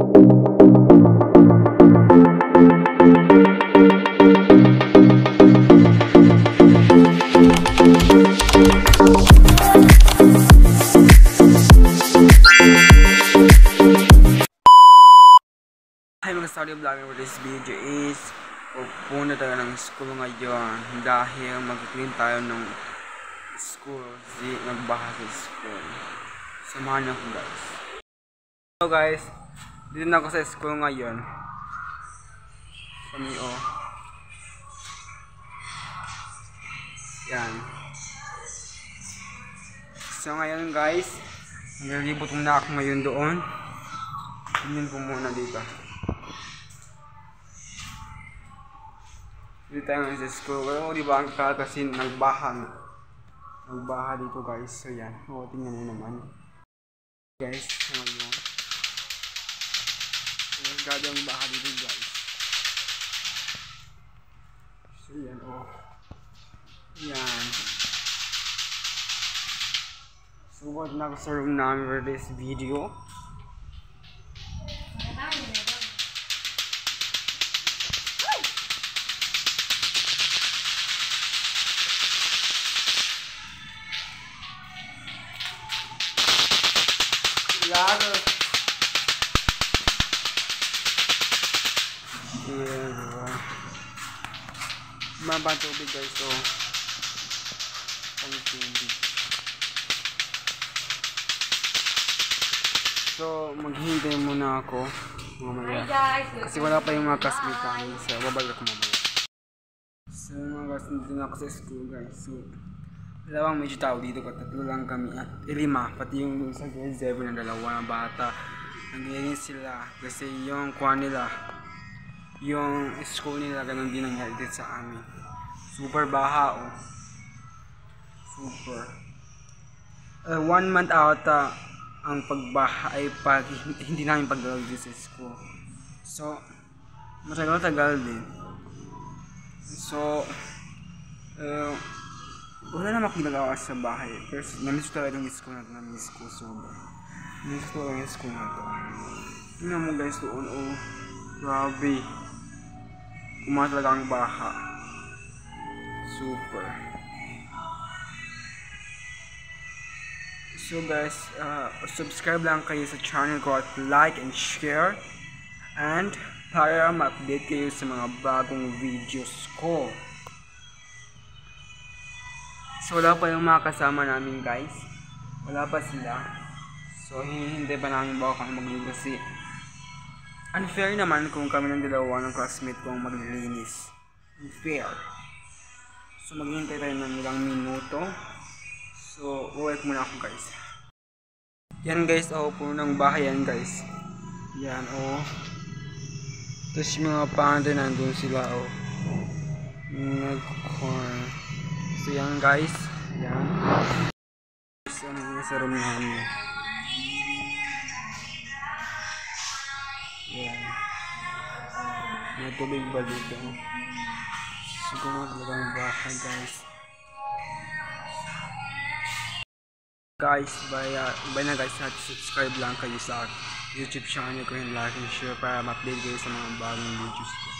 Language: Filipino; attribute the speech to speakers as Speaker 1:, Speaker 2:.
Speaker 1: Hi mga Saudi Vlogger for this video is Pupunta tayo ng school ngayon. Dahil mag-clean tayo ng school Kasi nagbaha sa school. Samahan niyo guys. Hello guys Dito na ako sa school ngayon Kami oh Yan So ngayon guys Nalibot muna ako ngayon doon Tingnan ko muna dito Dito tayo ngayon sa school. Pero di ba ang kasi nagbaha. Nagbaha dito guys. So yan. O, tingnan mo naman. Guys, Nagkada ang baha dito guys. So yan o. Yan. So what na ako sa room namin for this video. Claro. Mabang tubig guys, so. Tubig. So, maghihintay muna ako. Mamaya. Kasi wala pa yung mga classmate namin. So, babalik ako mamaya. So, mga guys, nandito na ako sa school guys. So, dalawang medyo tao dito ko. Tatlo lang kami. At lima. Pati yung sa grade 7 na dalawa na bata. Nangyayari sila. Kasi yung kuha nila. Yung school nila ganun din nangyari dito sa amin. Super baha oh. Super. Uh, one month out ah, ang pagbaha ay pag hindi namin pagdalaw dito sa school. So, matagal-tagal din. So, uh, wala naman akong ginagawa sa bahay. Pero namiss ko talaga yung school na ito. Namiss ko sobra. Namiss ko talaga yung school na ito. Tingnan mo guys doon. Oh, grabe. Talaga ang baha. Super. So guys, uh, subscribe lang kayo sa channel ko at like and share. And para ma-update kayo sa mga bagong videos ko. So wala pa yung mga kasama namin guys. Wala pa sila. So hinihintay pa namin bago kami maglinis kasi unfair naman kung kami ng dalawa ng classmate kong maglilinis. Unfair. So maghihintay tayo ng ilang minuto. So uwek muna ako guys. Yan guys, oh, puno ng bahay yan guys. Yan, oh. Tapos yung mga pante nandun sila, oh. Nag-corn. So yan guys. Yan. So ano sa room namin. May tubig ba dito? Siguro talagang baka guys. Guys, bye, uh, bye na guys subscribe lang kayo sa YouTube channel ko yung like and share para ma-update kayo sa mga bagong videos ko.